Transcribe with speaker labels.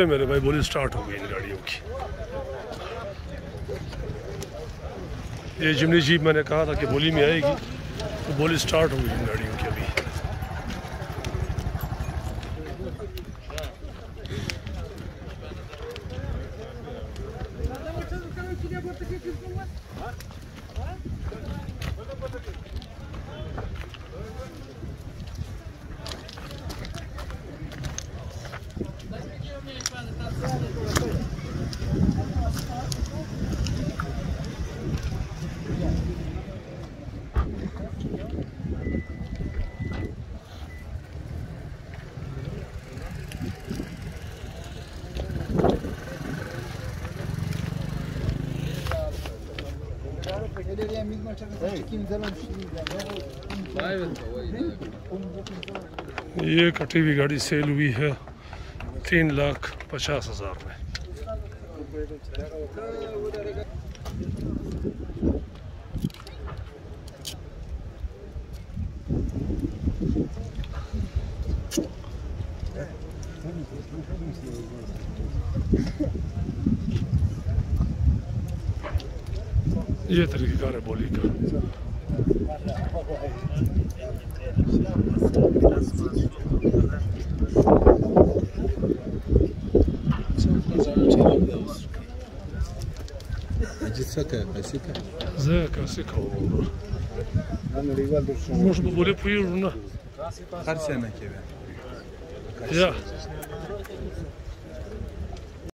Speaker 1: मेरे भाई बोली, स्टार्ट हो गई इन गाड़ियों की। ये जिमनी जीप मैंने कहा था कि बोली में आएगी। तो बोली, स्टार्ट हो गई इन गाड़ियों की अभी। ये कटी हुई गाड़ी सेल हुई है तीन लाख पचास हज़ार में। yeter ki kare bolika. Acıtsaka,
Speaker 2: kasika. Ze,
Speaker 1: kasika olur. Может, более поезжу
Speaker 2: Her sene keve.
Speaker 1: Ya.